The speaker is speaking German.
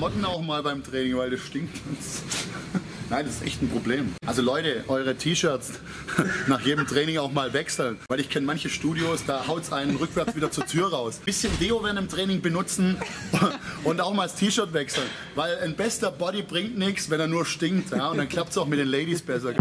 Klamotten auch mal beim Training, weil das stinkt. Nein, das ist echt ein Problem. Also Leute, eure T-Shirts nach jedem Training auch mal wechseln. Weil ich kenne manche Studios, da haut es einen rückwärts wieder zur Tür raus. Bisschen Deo während dem Training benutzen und auch mal das T-Shirt wechseln. Weil ein bester Body bringt nichts, wenn er nur stinkt. Ja? Und dann klappt es auch mit den Ladies besser.